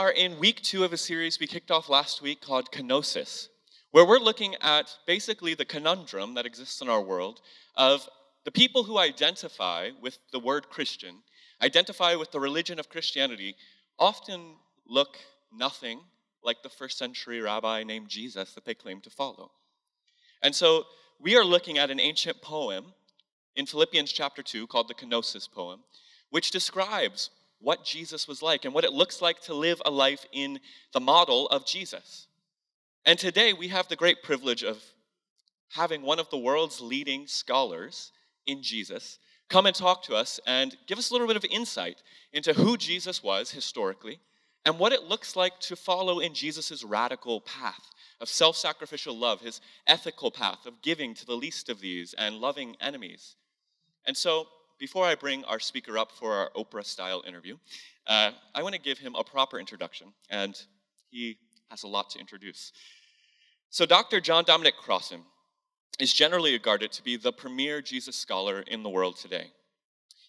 Are in week two of a series we kicked off last week called Kenosis, where we're looking at basically the conundrum that exists in our world of the people who identify with the word Christian, identify with the religion of Christianity, often look nothing like the first century rabbi named Jesus that they claim to follow. And so we are looking at an ancient poem in Philippians chapter 2 called the Kenosis poem, which describes what Jesus was like and what it looks like to live a life in the model of Jesus. And today we have the great privilege of having one of the world's leading scholars in Jesus come and talk to us and give us a little bit of insight into who Jesus was historically and what it looks like to follow in Jesus' radical path of self sacrificial love, his ethical path of giving to the least of these and loving enemies. And so, before I bring our speaker up for our Oprah style interview, uh, I want to give him a proper introduction, and he has a lot to introduce. So, Dr. John Dominic Crossan is generally regarded to be the premier Jesus scholar in the world today.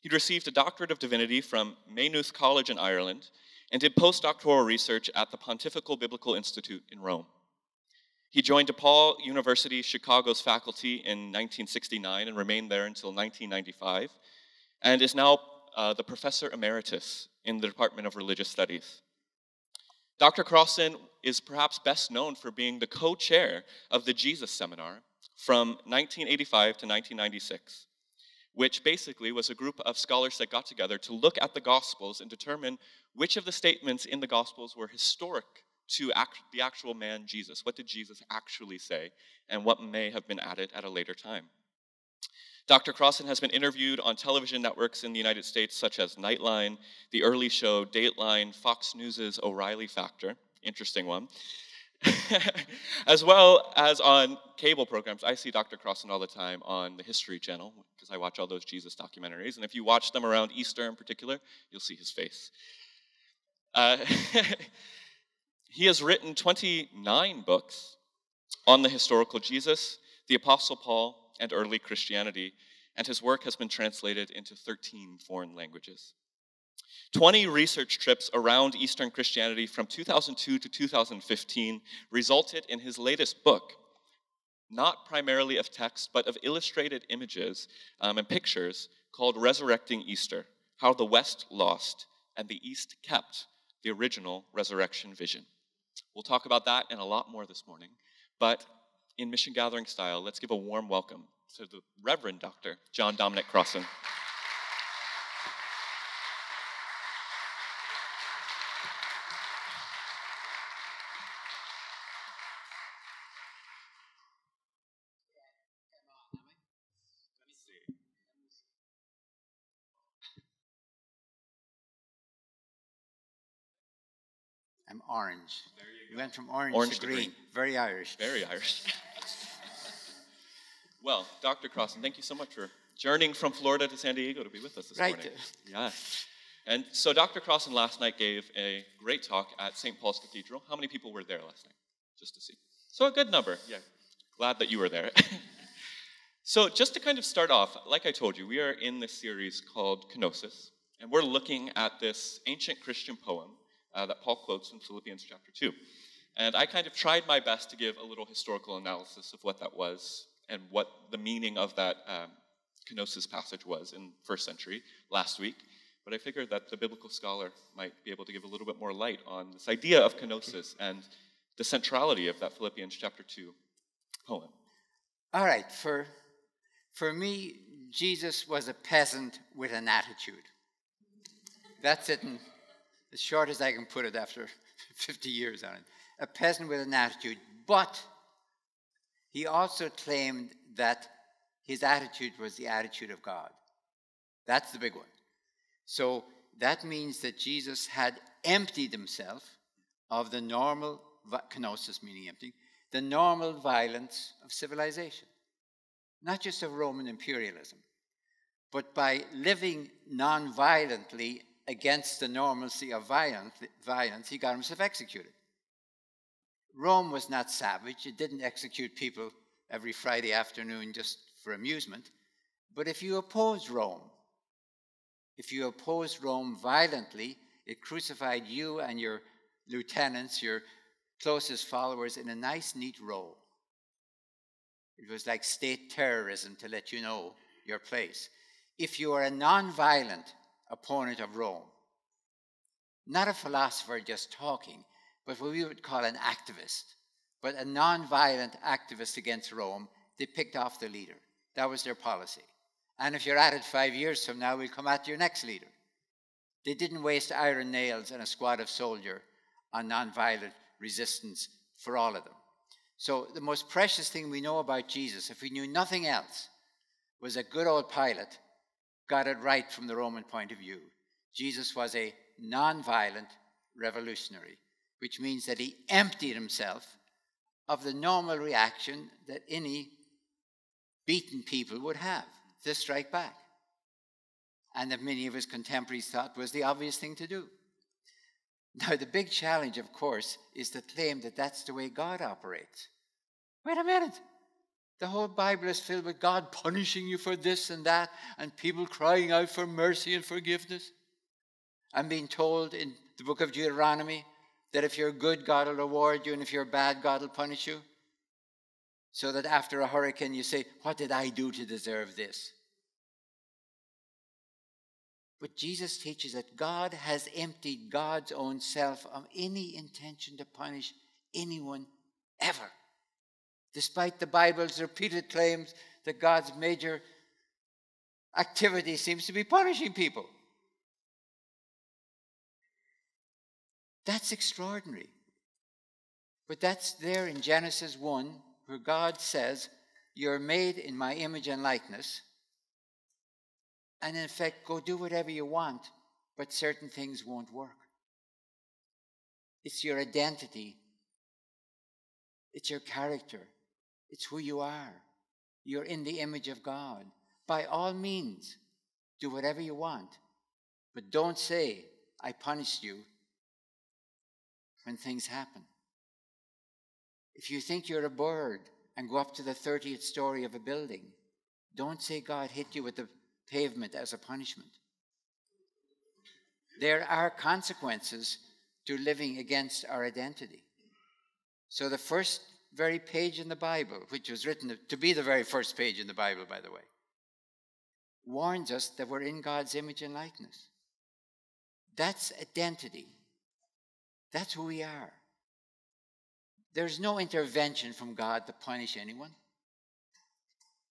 He'd received a doctorate of divinity from Maynooth College in Ireland and did postdoctoral research at the Pontifical Biblical Institute in Rome. He joined DePaul University Chicago's faculty in 1969 and remained there until 1995, and is now uh, the professor emeritus in the Department of Religious Studies. Dr. Crossan is perhaps best known for being the co chair of the Jesus Seminar from 1985 to 1996 which basically was a group of scholars that got together to look at the Gospels and determine which of the statements in the Gospels were historic to act, the actual man Jesus. What did Jesus actually say, and what may have been added at a later time? Dr. Crossan has been interviewed on television networks in the United States, such as Nightline, The Early Show, Dateline, Fox News' O'Reilly Factor, interesting one, as well as on cable programs. I see Dr. Crossan all the time on the History Channel because I watch all those Jesus documentaries. And if you watch them around Easter in particular, you'll see his face. Uh, he has written 29 books on the historical Jesus, the Apostle Paul, and early Christianity, and his work has been translated into 13 foreign languages. 20 research trips around Eastern Christianity from 2002 to 2015 resulted in his latest book, not primarily of text, but of illustrated images um, and pictures called Resurrecting Easter How the West Lost and the East Kept the Original Resurrection Vision. We'll talk about that and a lot more this morning, but in mission gathering style, let's give a warm welcome to the Reverend Dr. John Dominic Crossan. I'm orange. We went from orange, Orange to, to green. green. Very Irish. Very Irish. well, Dr. Crossan, thank you so much for journeying from Florida to San Diego to be with us this Right. morning. Yeah. And so Dr. Crossan last night gave a great talk at St. Paul's Cathedral. How many people were there last night? Just to see. So a good number. Yeah. Glad that you were there. so just to kind of start off, like I told you, we are in this series called Kenosis, and we're looking at this ancient Christian poem uh, that Paul quotes in Philippians chapter 2. And I kind of tried my best to give a little historical analysis of what that was and what the meaning of that um, kenosis passage was in first century last week. But I figured that the biblical scholar might be able to give a little bit more light on this idea of kenosis and the centrality of that Philippians chapter 2 poem. All right. For, for me, Jesus was a peasant with an attitude. That's it in as short as I can put it after 50 years on it. A peasant with an attitude. But he also claimed that his attitude was the attitude of God. That's the big one. So that means that Jesus had emptied himself of the normal, kenosis meaning empty, the normal violence of civilization. Not just of Roman imperialism, but by living non violently against the normalcy of violence, he got himself executed. Rome was not savage. It didn't execute people every Friday afternoon just for amusement. But if you opposed Rome, if you opposed Rome violently, it crucified you and your lieutenants, your closest followers, in a nice, neat row. It was like state terrorism to let you know your place. If you are a non-violent opponent of Rome, not a philosopher just talking, but what we would call an activist, but a non-violent activist against Rome, they picked off the leader. That was their policy. And if you're at it five years from now, we'll come at your next leader. They didn't waste iron nails and a squad of soldier on nonviolent resistance for all of them. So the most precious thing we know about Jesus, if we knew nothing else, was a good old Pilate got it right from the Roman point of view. Jesus was a nonviolent revolutionary, which means that he emptied himself of the normal reaction that any beaten people would have to strike back. And that many of his contemporaries thought was the obvious thing to do. Now, the big challenge, of course, is to claim that that's the way God operates. Wait a minute. The whole Bible is filled with God punishing you for this and that, and people crying out for mercy and forgiveness. I'm being told in the book of Deuteronomy that if you're good, God will reward you, and if you're bad, God will punish you. So that after a hurricane, you say, What did I do to deserve this? But Jesus teaches that God has emptied God's own self of any intention to punish anyone ever. Despite the Bible's repeated claims that God's major activity seems to be punishing people. That's extraordinary. But that's there in Genesis 1, where God says, You're made in my image and likeness. And in fact, go do whatever you want, but certain things won't work. It's your identity, it's your character, it's who you are. You're in the image of God. By all means, do whatever you want, but don't say, I punished you when things happen. If you think you're a bird and go up to the 30th story of a building, don't say God hit you with the pavement as a punishment. There are consequences to living against our identity. So, the first very page in the Bible, which was written to be the very first page in the Bible, by the way, warns us that we're in God's image and likeness. That's identity. That's who we are. There's no intervention from God to punish anyone,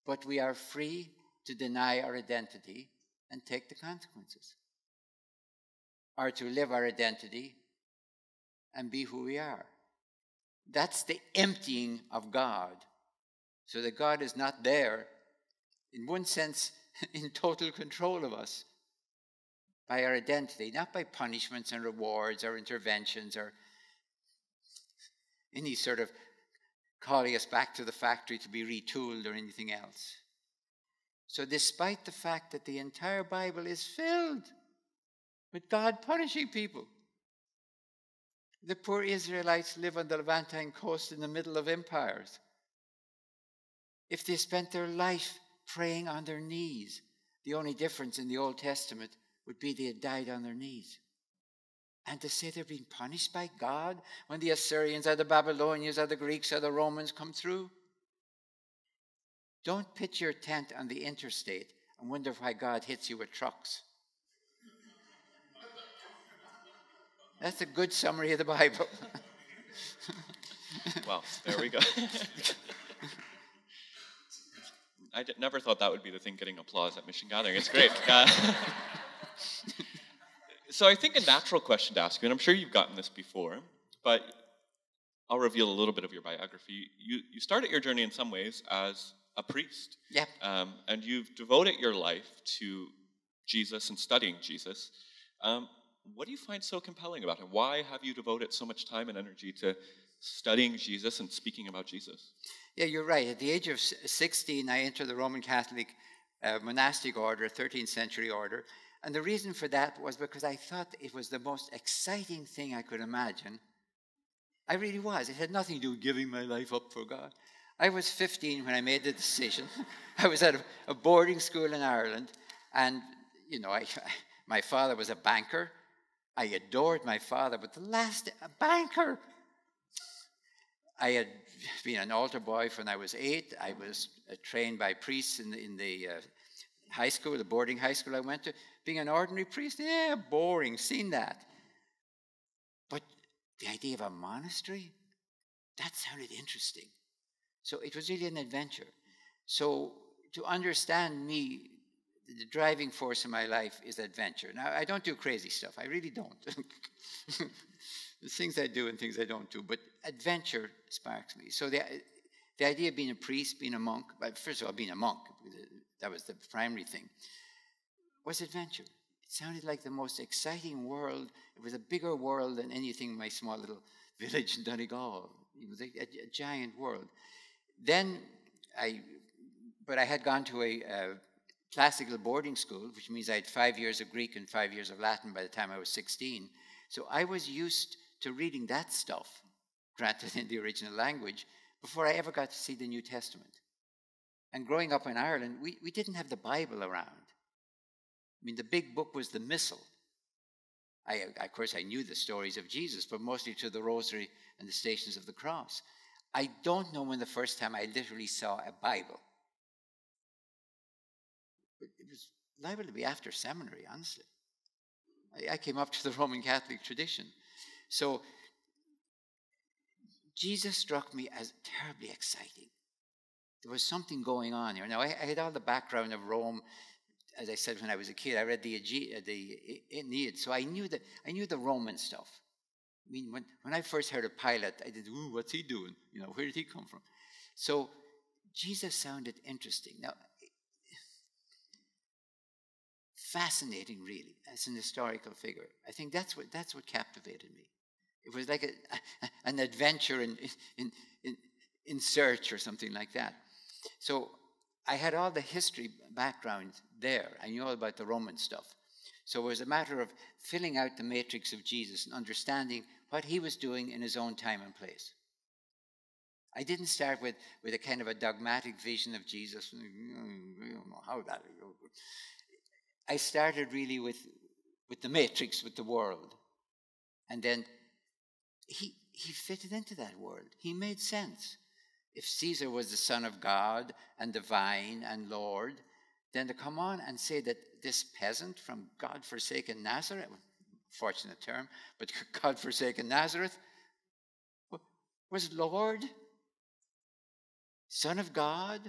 but we are free to deny our identity and take the consequences, or to live our identity and be who we are. That's the emptying of God, so that God is not there, in one sense, in total control of us by our identity, not by punishments and rewards or interventions or any sort of calling us back to the factory to be retooled or anything else. So, despite the fact that the entire Bible is filled with God punishing people, the poor Israelites live on the Levantine coast in the middle of empires. If they spent their life praying on their knees, the only difference in the Old Testament would be they had died on their knees. And to say they're being punished by God when the Assyrians or the Babylonians or the Greeks or the Romans come through? Don't pitch your tent on the interstate and wonder why God hits you with trucks. That's a good summary of the Bible. well, there we go. I never thought that would be the thing getting applause at Mission Gathering. It's great. Uh, so I think a natural question to ask you, and I'm sure you've gotten this before, but I'll reveal a little bit of your biography. You, you started your journey in some ways as a priest. Yeah. Um, and you've devoted your life to Jesus and studying Jesus. Um, what do you find so compelling about him? Why have you devoted so much time and energy to studying Jesus and speaking about Jesus? Yeah, you're right. At the age of 16, I entered the Roman Catholic uh, monastic order, 13th century order. And the reason for that was because I thought it was the most exciting thing I could imagine. I really was. It had nothing to do with giving my life up for God. I was 15 when I made the decision. I was at a, boarding school in Ireland, and you know, I, my father was a banker, I adored my father, but the last a banker. I had been an altar boy when I was eight. I was uh, trained by priests in the, in the uh, high school, the boarding high school I went to. Being an ordinary priest, yeah, boring, seen that. But the idea of a monastery, that sounded interesting. So it was really an adventure. So to understand me, the driving force in my life is adventure. Now, I don't do crazy stuff. I really don't. There's things I do and things I don't do, but adventure sparks me. So the, the idea of being a priest, being a monk, well, first of all, being a monk, that was the primary thing, was adventure. It sounded like the most exciting world. It was a bigger world than anything in my small little village in Donegal. It was a, a, a giant world. Then I, but I had gone to a, a classical boarding school, which means I had five years of Greek and five years of Latin by the time I was 16. So I was used to reading that stuff, granted in the original language, before I ever got to see the New Testament. And growing up in Ireland, we, we didn't have the Bible around. I mean, the big book was the Missal. I, of course, I knew the stories of Jesus, but mostly to the Rosary and the Stations of the Cross. I don't know when the first time I literally saw a Bible. It was liable to be after seminary, honestly. I, I came up to the Roman Catholic tradition. So Jesus struck me as terribly exciting. There was something going on here. Now, I, I had all the background of Rome. As I said when I was a kid, I read the, uh, the Aeneid, so I knew, the, I knew the Roman stuff. I mean, when, when I first heard of Pilate, I did, ooh, what's he doing? You know, where did he come from? So Jesus sounded interesting. Now, fascinating, really, as an historical figure. I think that's what, that's what captivated me. It was like a, an adventure in, in, in, in search or something like that. So I had all the history background there. I knew all about the Roman stuff. So it was a matter of filling out the matrix of Jesus and understanding what he was doing in his own time and place. I didn't start with, with a kind of a dogmatic vision of Jesus. I don't know how that. I started really with, with the matrix, with the world. And then he, he fitted into that world. He made sense. If Caesar was the Son of God and divine and Lord, then to come on and say that this peasant from God forsaken Nazareth, fortunate term, but God forsaken Nazareth, was Lord, Son of God,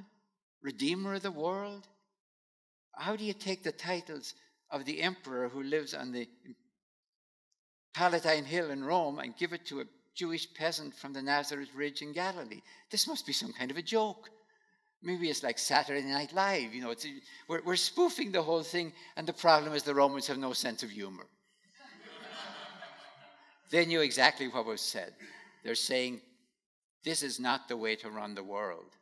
Redeemer of the world. How do you take the titles of the emperor who lives on the Palatine Hill in Rome and give it to a Jewish peasant from the Nazareth Ridge in Galilee. This must be some kind of a joke. Maybe it's like Saturday Night Live. You know, it's, we're, we're spoofing the whole thing, and the problem is the Romans have no sense of humor. they knew exactly what was said. They're saying, this is not the way to run the world.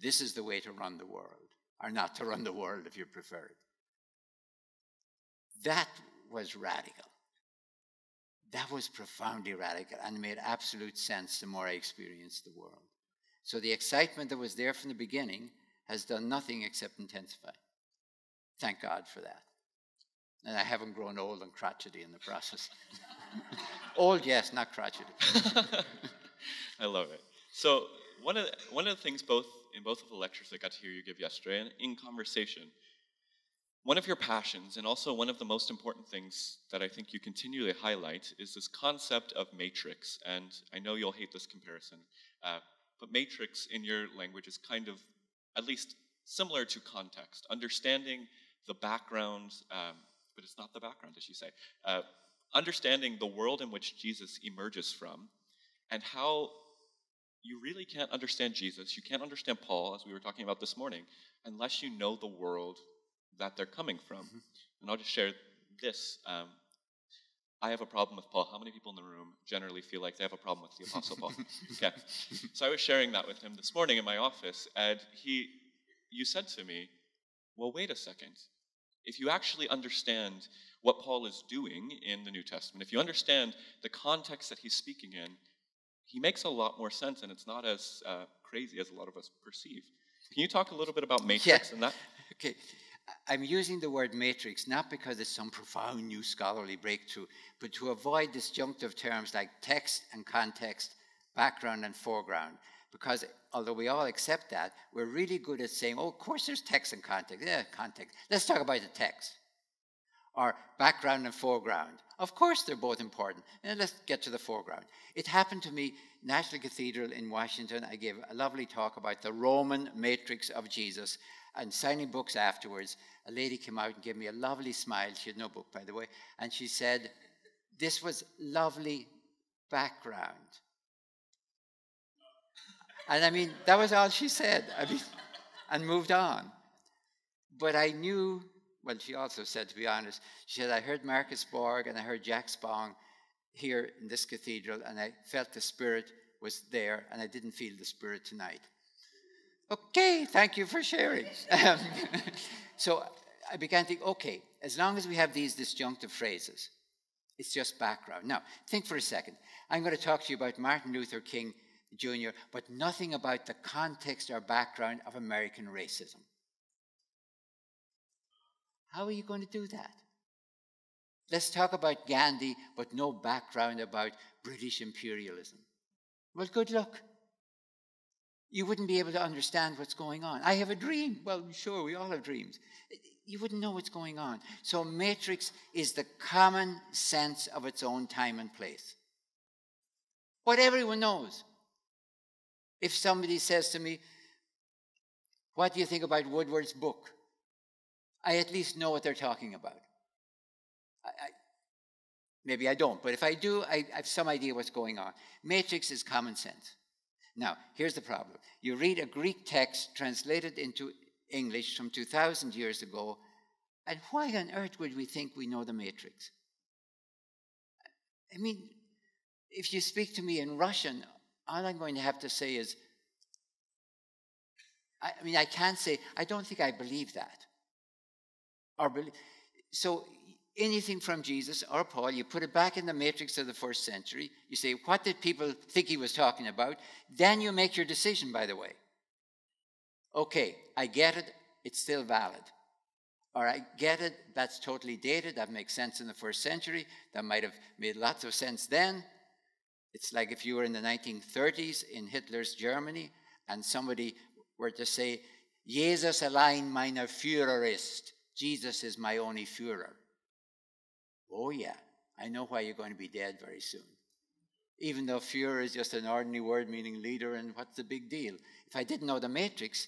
This is the way to run the world, or not to run the world if you prefer it. That was radical that was profoundly radical and made absolute sense the more I experienced the world. So the excitement that was there from the beginning has done nothing except intensify. Thank God for that. And I haven't grown old and crotchety in the process. old, yes, not crotchety. I love it. So one of the, one of the things both in both of the lectures I got to hear you give yesterday and in conversation one of your passions, and also one of the most important things that I think you continually highlight, is this concept of matrix. And I know you'll hate this comparison, uh, but matrix in your language is kind of, at least, similar to context, understanding the background, um, but it's not the background, as you say, uh, understanding the world in which Jesus emerges from, and how you really can't understand Jesus, you can't understand Paul, as we were talking about this morning, unless you know the world that they're coming from. Mm-hmm. And I'll just share this. Um, I have a problem with Paul. How many people in the room generally feel like they have a problem with the Apostle Paul? okay. So I was sharing that with him this morning in my office, and he, you said to me, well, wait a second. If you actually understand what Paul is doing in the New Testament, if you understand the context that he's speaking in, he makes a lot more sense, and it's not as uh, crazy as a lot of us perceive. Can you talk a little bit about matrix yeah. and that? Okay. I'm using the word matrix not because it's some profound new scholarly breakthrough, but to avoid disjunctive terms like text and context, background and foreground. Because although we all accept that, we're really good at saying, oh, of course there's text and context. Yeah, context. Let's talk about the text. Or background and foreground. Of course they're both important. And let's get to the foreground. It happened to me, National Cathedral in Washington, I gave a lovely talk about the Roman matrix of Jesus and signing books afterwards. A lady came out and gave me a lovely smile. She had no book, by the way. And she said, This was lovely background. And I mean, that was all she said. I mean, and moved on. But I knew, well, she also said, to be honest, she said, I heard Marcus Borg and I heard Jack Spong here in this cathedral, and I felt the Spirit was there, and I didn't feel the Spirit tonight. Okay, thank you for sharing. Um, so I began to think, okay, as long as we have these disjunctive phrases, it's just background. Now, think for a second. I'm going to talk to you about Martin Luther King Jr., but nothing about the context or background of American racism. How are you going to do that? Let's talk about Gandhi, but no background about British imperialism. Well, good luck. You wouldn't be able to understand what's going on. I have a dream. Well, sure, we all have dreams. You wouldn't know what's going on. So, matrix is the common sense of its own time and place. What everyone knows. If somebody says to me, What do you think about Woodward's book? I at least know what they're talking about. I, I, maybe I don't, but if I do, I, I have some idea what's going on. Matrix is common sense. Now, here's the problem. You read a Greek text translated into English from 2,000 years ago, and why on earth would we think we know the matrix? I mean, if you speak to me in Russian, all I'm going to have to say is, I, I mean, I can't say, I don't think I believe that. So anything from Jesus or Paul, you put it back in the matrix of the first century. You say, what did people think he was talking about? Then you make your decision, by the way. Okay, I get it, it's still valid. Or I get it, that's totally dated, that makes sense in the first century, that might have made lots of sense then. It's like if you were in the 1930s in Hitler's Germany and somebody were to say, Jesus allein meiner Führer Jesus is my only Führer. Oh, yeah, I know why you're going to be dead very soon. Even though Führer is just an ordinary word meaning leader, and what's the big deal? If I didn't know the matrix,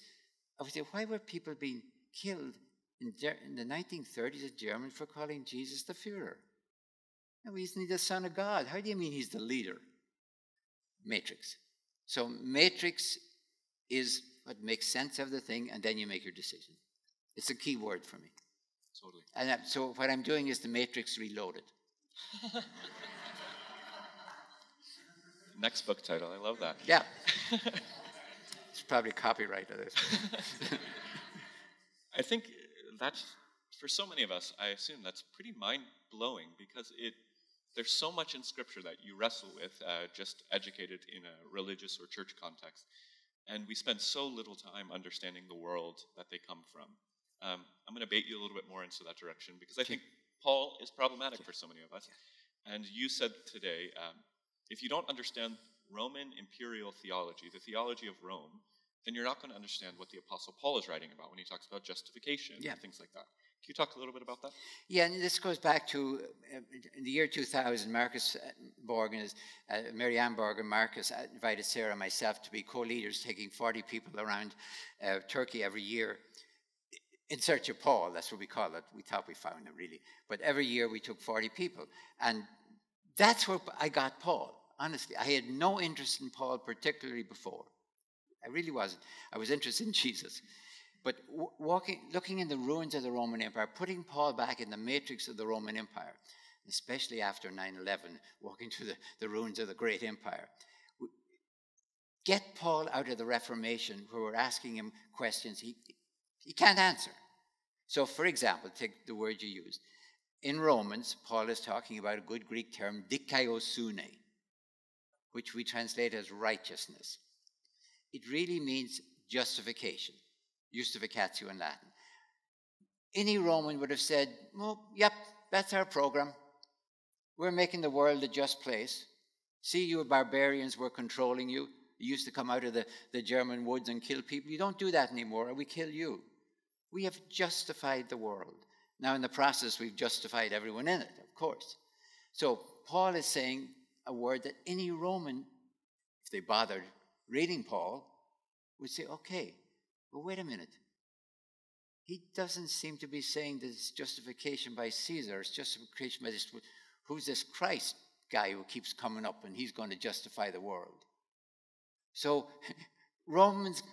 I would say, why were people being killed in, in the 1930s in Germany for calling Jesus the Führer? No, isn't he the Son of God? How do you mean he's the leader? Matrix. So, matrix is what makes sense of the thing, and then you make your decision. It's a key word for me. Totally. And so what I'm doing is the Matrix Reloaded. Next book title. I love that. Yeah. it's probably copyright of this. I think that's for so many of us. I assume that's pretty mind blowing because it there's so much in Scripture that you wrestle with, uh, just educated in a religious or church context, and we spend so little time understanding the world that they come from. Um, I'm going to bait you a little bit more into that direction because I think Paul is problematic for so many of us. And you said today, um, if you don't understand Roman imperial theology, the theology of Rome, then you're not going to understand what the Apostle Paul is writing about when he talks about justification yeah. and things like that. Can you talk a little bit about that? Yeah, and this goes back to uh, in the year 2000, Marcus uh, Borg and his, uh, Marianne Borg and Marcus invited Sarah and myself to be co-leaders, taking 40 people around uh, Turkey every year in search of Paul, that's what we call it. We thought we found him really. But every year we took 40 people. And that's where I got Paul, honestly. I had no interest in Paul particularly before. I really wasn't. I was interested in Jesus. But walking, looking in the ruins of the Roman Empire, putting Paul back in the matrix of the Roman Empire, especially after 9 11, walking through the, the ruins of the great empire, get Paul out of the Reformation, where we're asking him questions he, he can't answer. So, for example, take the word you used. In Romans, Paul is talking about a good Greek term, dikaiosune, which we translate as righteousness. It really means justification, justificatio in Latin. any Roman would have said, well, yep, that's our program. We're making the world a just place. See, you barbarians were controlling you. You used to come out of the, the German woods and kill people. You don't do that anymore, we kill you. We have justified the world. Now, in the process, we've justified everyone in it, of course. So, Paul is saying a word that any Roman, if they bothered reading Paul, would say, okay, well, wait a minute. He doesn't seem to be saying that it's justification by Caesar, it's justification by this. Who's this Christ guy who keeps coming up and he's going to justify the world? So, Romans,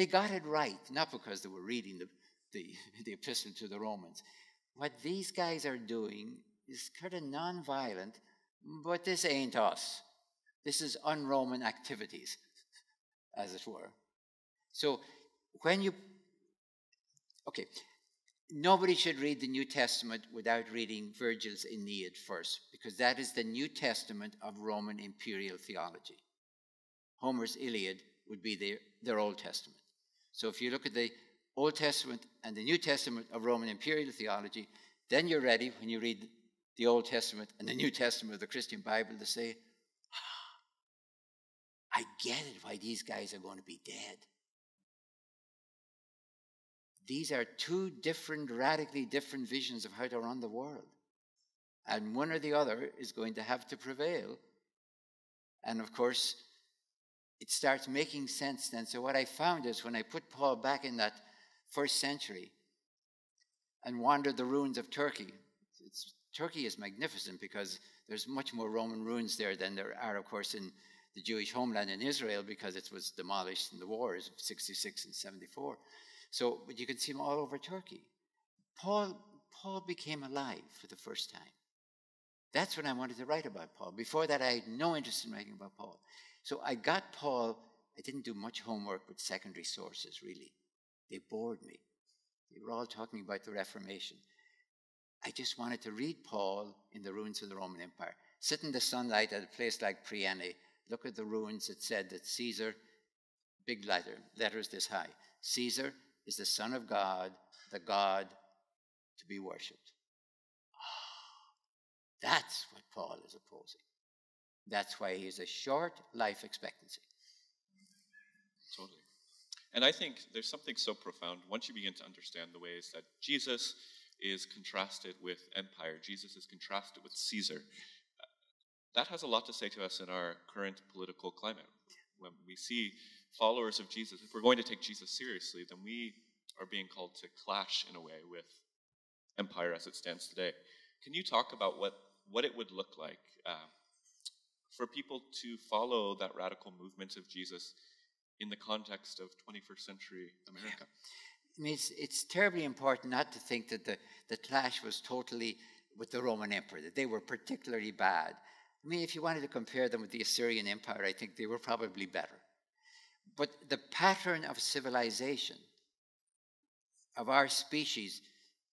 they got it right, not because they were reading the, the, the epistle to the Romans. What these guys are doing is kind of non-violent, but this ain't us. This is un-Roman activities, as it were. So when you, okay, nobody should read the New Testament without reading Virgil's Aeneid first, because that is the New Testament of Roman imperial theology. Homer's Iliad would be their, their Old Testament. So if you look at the Old Testament and the New Testament of Roman imperial theology, then you're ready when you read the Old Testament and the New Testament of the Christian Bible to say, ah, I get it why these guys are going to be dead. These are two different, radically different visions of how to run the world. And one or the other is going to have to prevail. And of course, it starts making sense then. So, what I found is when I put Paul back in that first century and wandered the ruins of Turkey, Turkey is magnificent because there's much more Roman ruins there than there are, of course, in the Jewish homeland in Israel because it was demolished in the wars of 66 and 74. So, but you can see them all over Turkey. Paul, Paul became alive for the first time. That's when I wanted to write about Paul. Before that, I had no interest in writing about Paul. So I got Paul. I didn't do much homework with secondary sources, really. They bored me. They were all talking about the Reformation. I just wanted to read Paul in the ruins of the Roman Empire. Sit in the sunlight at a place like Priene, look at the ruins that said that Caesar, big letter, letters this high, Caesar is the Son of God, the God to be worshipped. That's what Paul is opposing. That's why he has a short life expectancy. Totally. And I think there's something so profound once you begin to understand the ways that Jesus is contrasted with empire, Jesus is contrasted with Caesar. Uh, that has a lot to say to us in our current political climate. When we see followers of Jesus, if we're going to take Jesus seriously, then we are being called to clash in a way with empire as it stands today. Can you talk about what, what it would look like uh, for people to follow that radical movement of Jesus in the context of 21st century America? I mean, it's, it's terribly important not to think that the, the clash was totally with the Roman Emperor, that they were particularly bad. I mean, if you wanted to compare them with the Assyrian Empire, I think they were probably better. But the pattern of civilization of our species,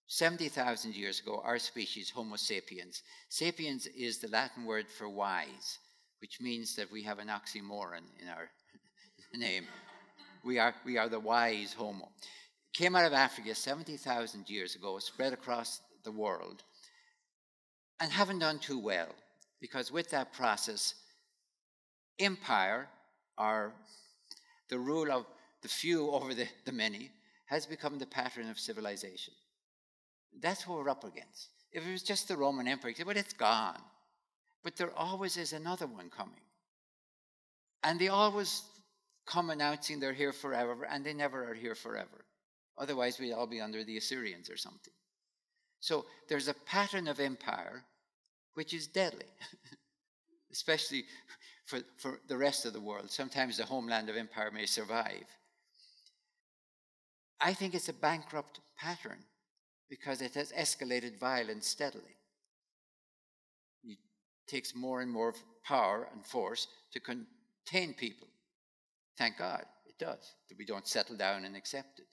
70,000 years ago, our species, Homo sapiens, sapiens is the Latin word for wise, which means that we have an oxymoron in our name. We are, we are the wise Homo. Came out of Africa 70,000 years ago, spread across the world, and haven't done too well because with that process, empire, or the rule of the few over the, the many, has become the pattern of civilization. That's what we're up against. If it was just the Roman Empire, say, well, it's gone. But there always is another one coming. And they always come announcing they're here forever, and they never are here forever. Otherwise, we'd all be under the Assyrians or something. So there's a pattern of empire which is deadly, especially for, for the rest of the world. Sometimes the homeland of empire may survive. I think it's a bankrupt pattern because it has escalated violence steadily. It takes more and more power and force to contain people. Thank God it does, that we don't settle down and accept it.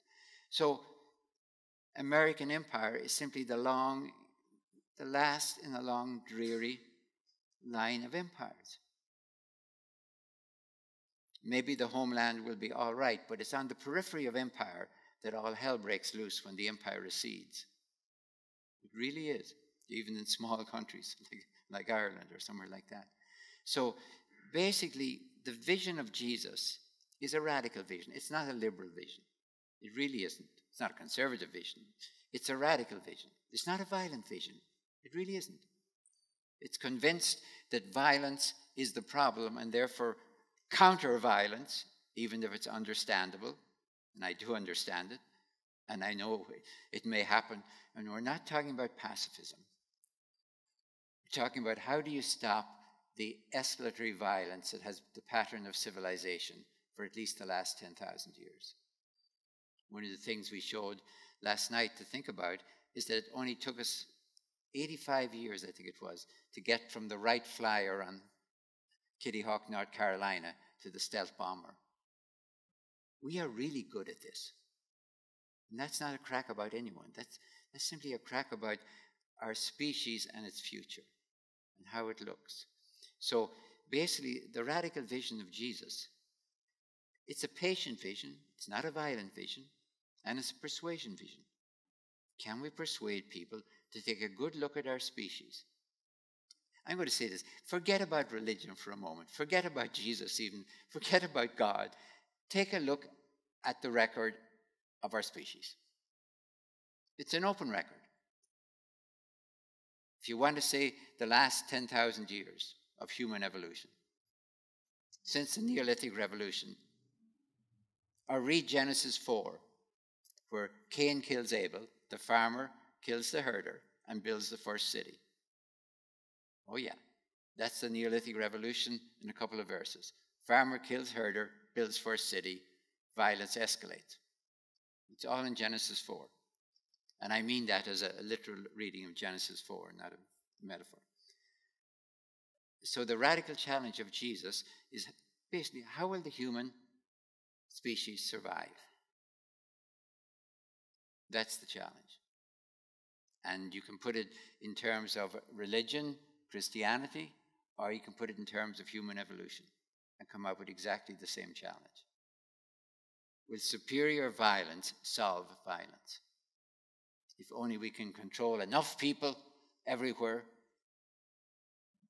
So, American empire is simply the long, the last in a long, dreary line of empires. Maybe the homeland will be all right, but it's on the periphery of empire that all hell breaks loose when the empire recedes. It really is, even in small countries like, like Ireland or somewhere like that. So basically, the vision of Jesus is a radical vision. It's not a liberal vision. It really isn't. It's not a conservative vision. It's a radical vision. It's not a violent vision. It really isn't. It's convinced that violence is the problem and therefore counter violence, even if it's understandable, and I do understand it, and I know it may happen. And we're not talking about pacifism. We're talking about how do you stop the escalatory violence that has the pattern of civilization for at least the last 10,000 years. One of the things we showed last night to think about is that it only took us 85 years, I think it was, to get from the Wright Flyer on Kitty Hawk, North Carolina, to the stealth bomber. We are really good at this. And that's not a crack about anyone. That's, that's simply a crack about our species and its future and how it looks. So basically, the radical vision of Jesus, it's a patient vision, it's not a violent vision, and it's a persuasion vision. Can we persuade people to take a good look at our species? I'm going to say this forget about religion for a moment, forget about Jesus, even, forget about God. Take a look at the record of our species. It's an open record. If you want to say the last 10,000 years of human evolution, since the Neolithic Revolution, or read Genesis 4, where Cain kills Abel, the farmer kills the herder, and builds the first city. Oh, yeah, that's the Neolithic Revolution in a couple of verses. Farmer kills herder, builds first city, violence escalates. It's all in Genesis 4. And I mean that as a literal reading of Genesis 4, not a metaphor. So the radical challenge of Jesus is basically how will the human species survive? That's the challenge. And you can put it in terms of religion, Christianity, or you can put it in terms of human evolution and come up with exactly the same challenge. Will superior violence solve violence? If only we can control enough people everywhere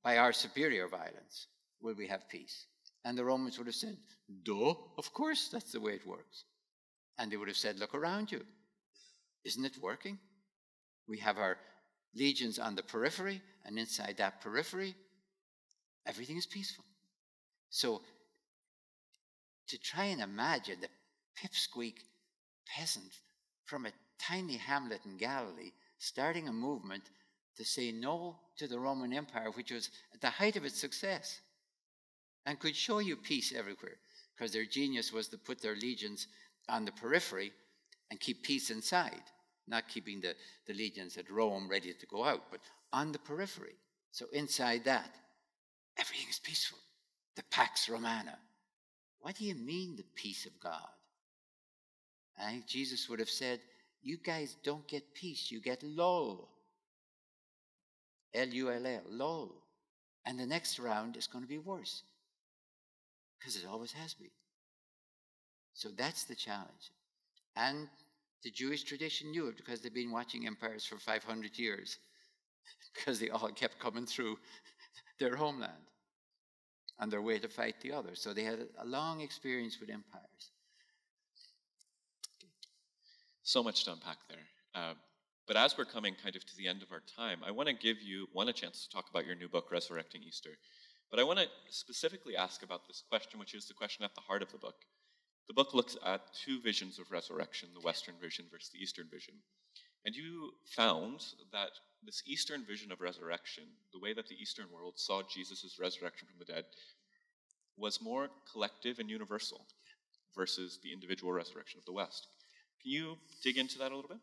by our superior violence, will we have peace? And the Romans would have said, Duh, of course, that's the way it works. And they would have said, Look around you. Isn't it working? We have our legions on the periphery, and inside that periphery, everything is peaceful. So, to try and imagine the pipsqueak peasant from a tiny hamlet in Galilee starting a movement to say no to the Roman Empire, which was at the height of its success and could show you peace everywhere because their genius was to put their legions on the periphery and keep peace inside, not keeping the, the legions at Rome ready to go out, but on the periphery. So inside that, everything is peaceful. The Pax Romana. What do you mean, the peace of God? I think Jesus would have said, You guys don't get peace, you get lull. L U L L, lull. And the next round is going to be worse because it always has been. So that's the challenge. And the Jewish tradition knew it because they've been watching empires for 500 years because they all kept coming through their homeland on their way to fight the others. So they had a long experience with empires. So much to unpack there. Uh, but as we're coming kind of to the end of our time, I want to give you one a chance to talk about your new book, Resurrecting Easter. But I want to specifically ask about this question, which is the question at the heart of the book. The book looks at two visions of resurrection the Western vision versus the Eastern vision. And you found that this Eastern vision of resurrection, the way that the Eastern world saw Jesus' resurrection from the dead, was more collective and universal versus the individual resurrection of the West. Can you dig into that a little bit?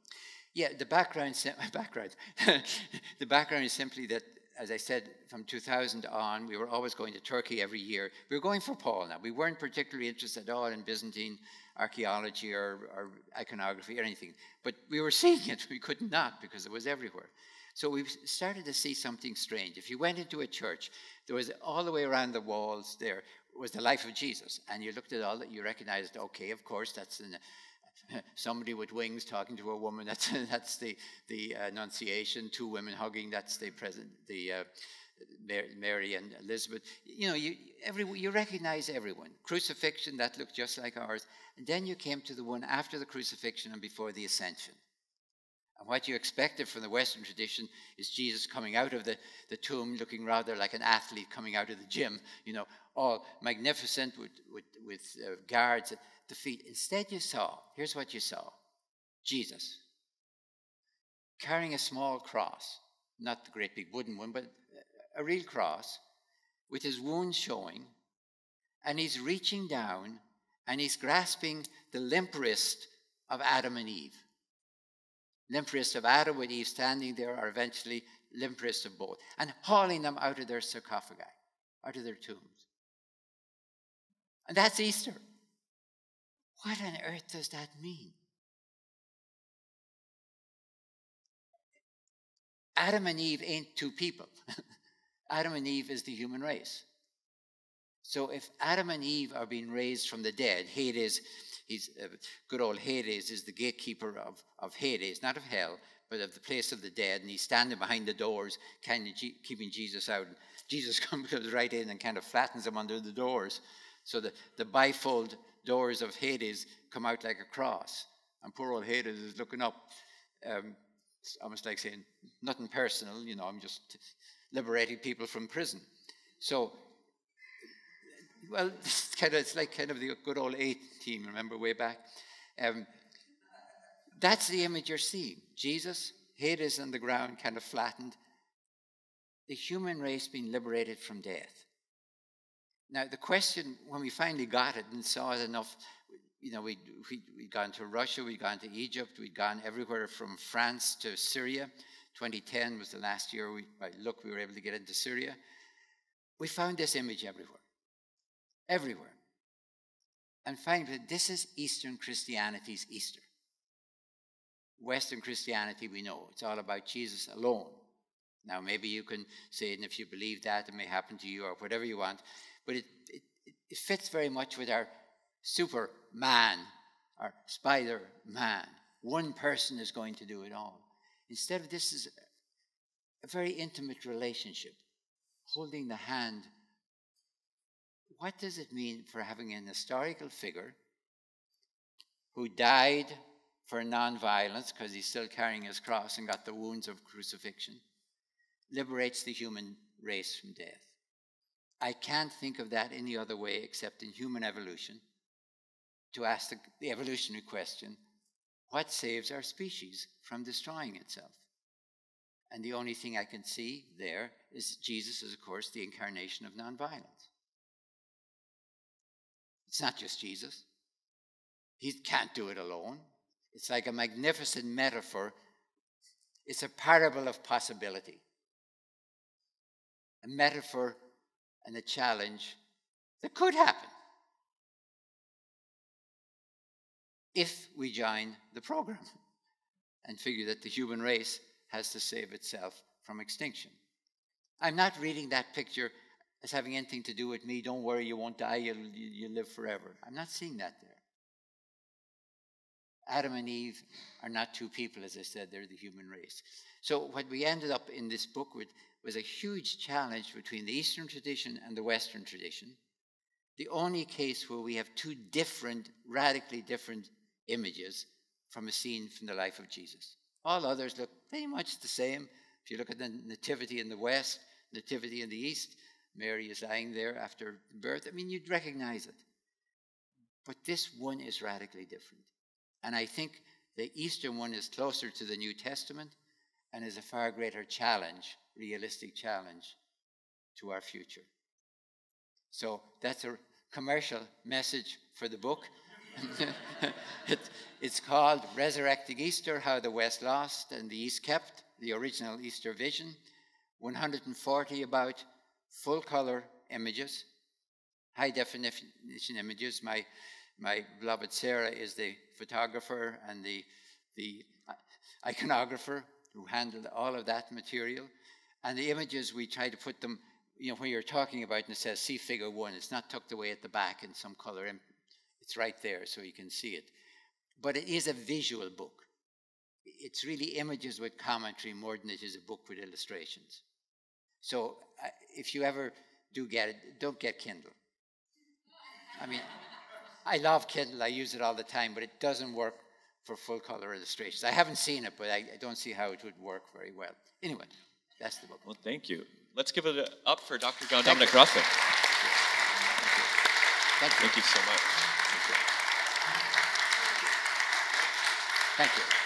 Yeah, the background, background, the background is simply that, as I said, from 2000 on, we were always going to Turkey every year. We were going for Paul now. We weren't particularly interested at all in Byzantine archaeology or, or iconography or anything, but we were seeing it. We could not because it was everywhere. So we started to see something strange. If you went into a church, there was all the way around the walls there was the life of Jesus, and you looked at all that, you recognized, okay, of course, that's an somebody with wings talking to a woman. That's that's the the Annunciation. Two women hugging. That's the present the. Uh, Mary and Elizabeth, you know, you, every, you recognize everyone. Crucifixion, that looked just like ours. And then you came to the one after the crucifixion and before the ascension. And what you expected from the Western tradition is Jesus coming out of the, the tomb looking rather like an athlete coming out of the gym, you know, all magnificent with, with, with uh, guards at the feet. Instead, you saw, here's what you saw Jesus carrying a small cross, not the great big wooden one, but a real cross with his wounds showing, and he's reaching down and he's grasping the limp wrist of Adam and Eve. Limp of Adam with Eve standing there, or eventually limp of both, and hauling them out of their sarcophagi, out of their tombs. And that's Easter. What on earth does that mean? Adam and Eve ain't two people. Adam and Eve is the human race. So if Adam and Eve are being raised from the dead, Hades, he's uh, good old Hades is the gatekeeper of, of Hades, not of hell, but of the place of the dead, and he's standing behind the doors, kind of G- keeping Jesus out. And Jesus comes right in and kind of flattens him under the doors. So the, the bifold doors of Hades come out like a cross. And poor old Hades is looking up. Um, it's almost like saying, nothing personal, you know, I'm just liberating people from prison. So, well, it's, kind of, it's like kind of the good old A team, remember, way back. Um, that's the image you're seeing. Jesus, head is on the ground, kind of flattened. The human race being liberated from death. Now, the question, when we finally got it and saw it enough, you know, we'd, we, we'd gone to Russia, we'd gone to Egypt, we'd gone everywhere from France to Syria. 2010 was the last year we, by look, we were able to get into Syria. We found this image everywhere. Everywhere. And finally, this is Eastern Christianity's Easter. Western Christianity, we know, it's all about Jesus alone. Now, maybe you can say, it, and if you believe that, it may happen to you or whatever you want. But it, it, it fits very much with our Superman, our Spider Man. One person is going to do it all. Instead of this is a very intimate relationship, holding the hand. What does it mean for having an historical figure who died for nonviolence because he's still carrying his cross and got the wounds of crucifixion, liberates the human race from death? I can't think of that any other way except in human evolution to ask the, the evolutionary question what saves our species from destroying itself? And the only thing I can see there is Jesus is, of course, the incarnation of nonviolence. It's not just Jesus. He can't do it alone. It's like a magnificent metaphor. It's a parable of possibility, a metaphor and a challenge that could happen if we join the program and figure that the human race has to save itself from extinction. I'm not reading that picture as having anything to do with me. Don't worry, you won't die, you'll, you live forever. I'm not seeing that there. Adam and Eve are not two people, as I said, they're the human race. So, what we ended up in this book with was a huge challenge between the Eastern tradition and the Western tradition. The only case where we have two different, radically different images from a scene from the life of Jesus. All others look pretty much the same. If you look at the Nativity in the West, Nativity in the East, Mary is lying there after birth. I mean, you'd recognize it. But this one is radically different. And I think the Eastern one is closer to the New Testament and is a far greater challenge realistic challenge to our future. So that's a commercial message for the book. it, it's called Resurrecting Easter How the West Lost and the East Kept, the original Easter vision. 140 about full color images, high definition images. My, my beloved Sarah is the photographer and the, the uh, iconographer who handled all of that material. And the images, we try to put them, you know, when you're talking about and it says see figure one, it's not tucked away at the back in some color. It's right there so you can see it. but it is a visual book. It's really images with commentary more than it is a book with illustrations. So uh, if you ever do get it, don't get Kindle. I mean, I love Kindle, I use it all the time, but it doesn't work for full color illustrations. I haven't seen it, but I, I don't see how it would work very well. Anyway, that's the book. Well, thank you. Let's give it up for Dr. John Thank Dominic you. Ruffin. Thank you. Thank you so much. Thank you.